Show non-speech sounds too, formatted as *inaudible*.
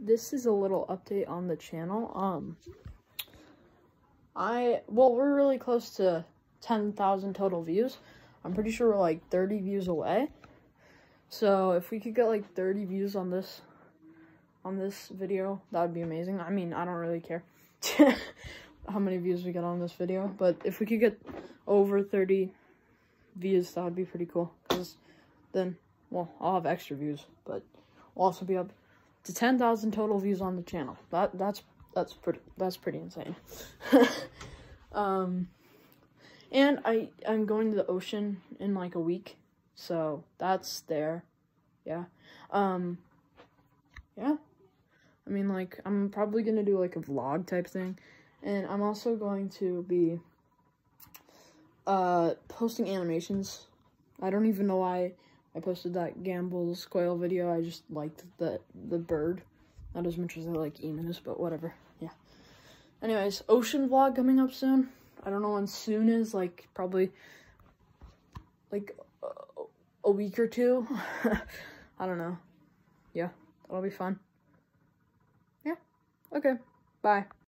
this is a little update on the channel. Um, I, well, we're really close to 10,000 total views. I'm pretty sure we're like 30 views away. So if we could get like 30 views on this, on this video, that would be amazing. I mean, I don't really care *laughs* how many views we get on this video, but if we could get over 30 views, that would be pretty cool. Cause then, well, I'll have extra views, but we'll also be up to 10,000 total views on the channel. That that's that's pretty that's pretty insane. *laughs* um and I I'm going to the ocean in like a week. So that's there. Yeah. Um yeah. I mean like I'm probably going to do like a vlog type thing and I'm also going to be uh posting animations. I don't even know why I posted that Gambel's quail video. I just liked the the bird. Not as much as I like emus, but whatever. Yeah. Anyways, ocean vlog coming up soon. I don't know when soon is, like probably like a week or two. *laughs* I don't know. Yeah, that'll be fun. Yeah. Okay. Bye.